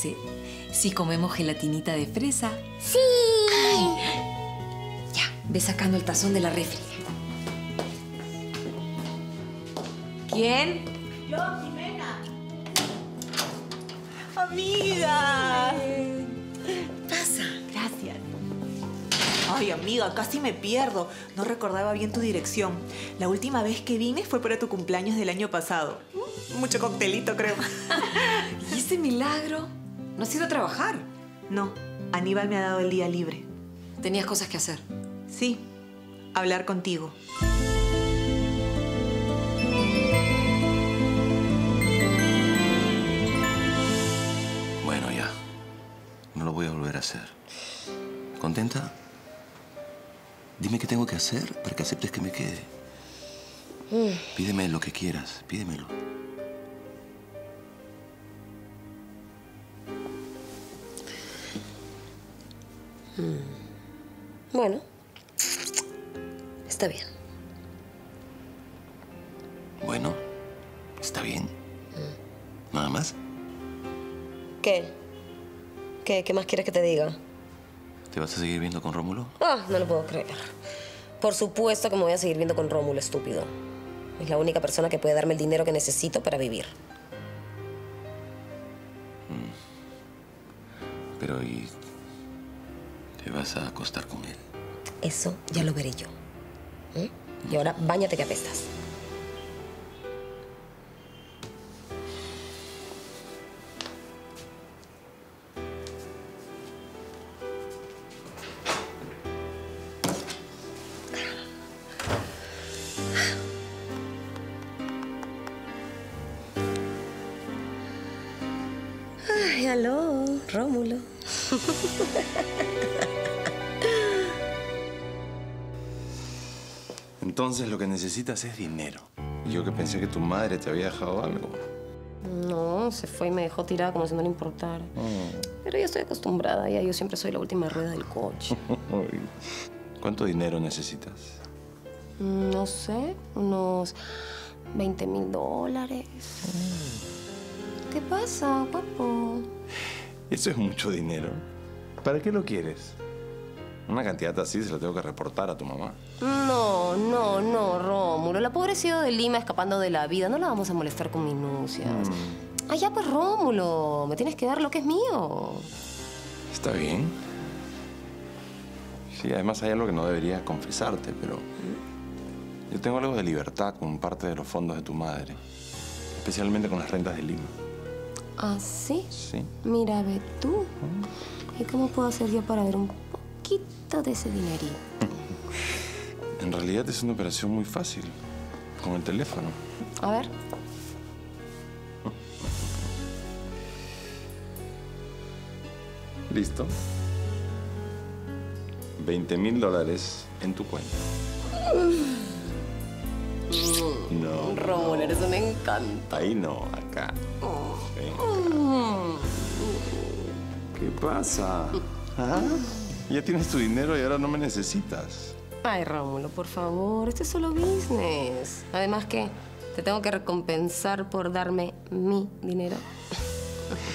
Sí, si comemos gelatinita de fresa. ¡Sí! Ya, ve sacando el tazón de la refri. ¿Quién? Yo, Jimena. Amiga. Pasa. Gracias. Ay, amiga, casi me pierdo. No recordaba bien tu dirección. La última vez que vine fue para tu cumpleaños del año pasado. Mm, Mucho coctelito, creo. ¿Y ese milagro? ¿No has ido a trabajar? No, Aníbal me ha dado el día libre. Tenías cosas que hacer. Sí, hablar contigo. Bueno, ya. No lo voy a volver a hacer. ¿Contenta? Dime qué tengo que hacer para que aceptes que me quede. Pídeme lo que quieras, pídemelo. Bueno, está bien. Bueno, está bien. ¿Nada más? ¿Qué? ¿Qué, qué más quieres que te diga? ¿Te vas a seguir viendo con Rómulo? Ah, no lo puedo creer. Por supuesto que me voy a seguir viendo con Rómulo, estúpido. Es la única persona que puede darme el dinero que necesito para vivir. Pero ¿y te vas a acostar con él? Eso ya lo veré yo. ¿Eh? Y ahora, bañate que apestas. Ay, aló, Rómulo. Entonces lo que necesitas es dinero. Yo que pensé que tu madre te había dejado algo. No, se fue y me dejó tirada como si no le importara. Pero ya estoy acostumbrada, ya yo siempre soy la última rueda del coche. ¿Cuánto dinero necesitas? No sé, unos 20 mil dólares. ¿Qué pasa, guapo? Eso es mucho dinero. ¿Para qué lo quieres? Una cantidad así se la tengo que reportar a tu mamá. No, no, no, Rómulo. La pobrecita de Lima escapando de la vida. No la vamos a molestar con minucias. Ah, ya, pues, Rómulo. Me tienes que dar lo que es mío. Está bien. Sí, además hay algo que no debería confesarte, pero... Yo tengo algo de libertad con parte de los fondos de tu madre. Especialmente con las rentas de Lima. ¿Ah, sí? Sí. Mira, ve tú. ¿Y cómo puedo hacer yo para ver un poquito de ese dinerito? En realidad es una operación muy fácil. Con el teléfono. A ver. ¿Listo? 20 mil dólares en tu cuenta. No. Rómulo, eres un encanto. Ahí no, acá. Ven. ¿Qué pasa? ¿Ah? Ya tienes tu dinero y ahora no me necesitas. Ay, Rómulo, por favor, este es solo business. Además que te tengo que recompensar por darme mi dinero.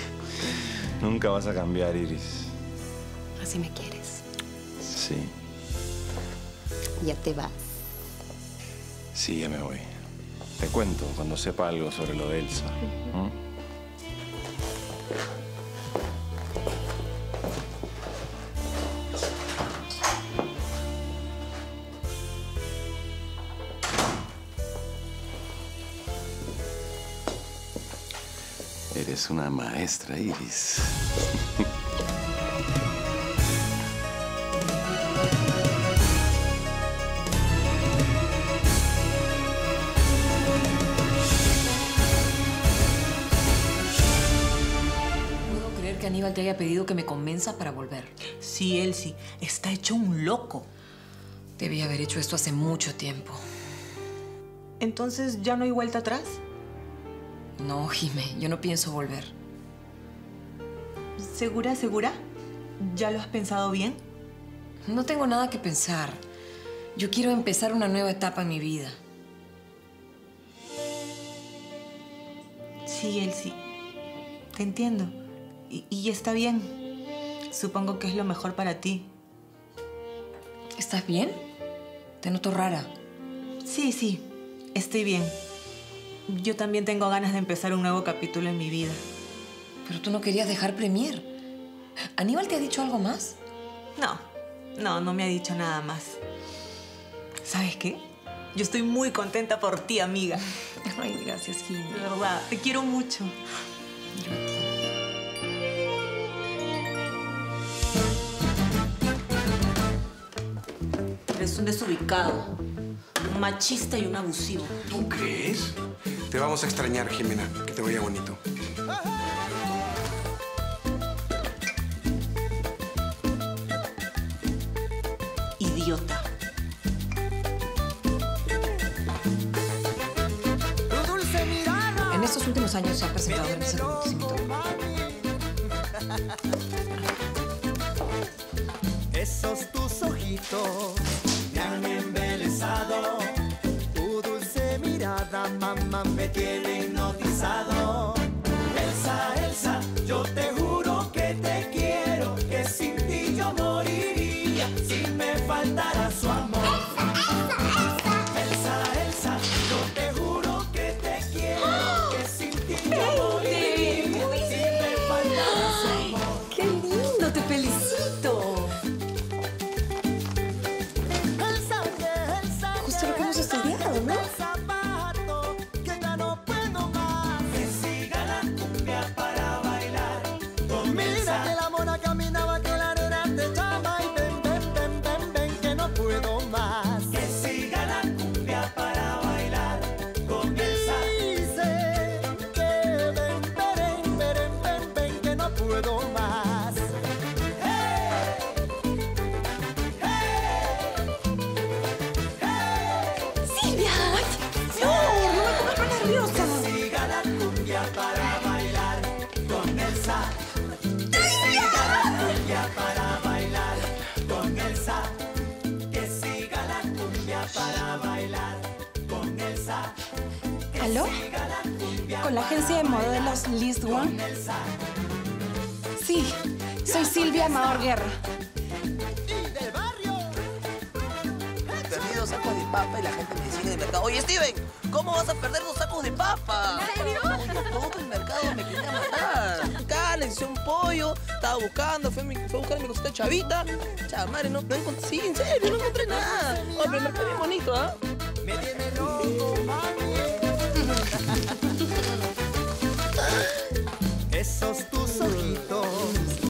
Nunca vas a cambiar, Iris. Así me quieres. Sí, Ya te vas. sí, ya me voy. Te cuento cuando sepa algo sobre lo de Elsa. Eres una maestra, Iris. te haya pedido que me convenza para volver. Sí, Elsie. Está hecho un loco. Debí haber hecho esto hace mucho tiempo. Entonces, ¿ya no hay vuelta atrás? No, Jime, yo no pienso volver. ¿Segura, segura? ¿Ya lo has pensado bien? No tengo nada que pensar. Yo quiero empezar una nueva etapa en mi vida. Sí, Elsie. Te entiendo. Y, y está bien. Supongo que es lo mejor para ti. ¿Estás bien? Te noto rara. Sí, sí, estoy bien. Yo también tengo ganas de empezar un nuevo capítulo en mi vida. Pero tú no querías dejar Premier. ¿Aníbal te ha dicho algo más? No, no, no me ha dicho nada más. ¿Sabes qué? Yo estoy muy contenta por ti, amiga. Ay, gracias, Jimmy. De verdad, te quiero mucho. Yo a ti. Eres un desubicado, un machista y un abusivo. ¿Tú crees? Te vamos a extrañar, Jimena. Que te vaya bonito. Idiota. En estos últimos años se ha presentado en ese. Esos tus ojitos Elsa, Elsa, yo te juro que te quiero, que sin ti yo moriría si me faltara su amor. Elsa, Elsa, yo te juro que te quiero, que sin ti yo moriría si me faltara su amor. ¡Qué lindo! ¡Te felicito! Agencia de modelos List One? Sí, soy Silvia Amador Guerra. Y del barrio. Perdí dos sacos de papa y la gente me decía en el mercado, oye Steven, ¿cómo vas a perder dos sacos de papa? ¿En serio? todo el mercado me quería matar. Acá le hice un pollo, estaba buscando, fue, a mi- fue a buscar mi cosita chavita. Chamadre, no, no encontré, sí, en serio, no encontré nada. Oye, pero el mercado es bien bonito, ¿ah? Me tiene loco, mami. besos tus ojitos.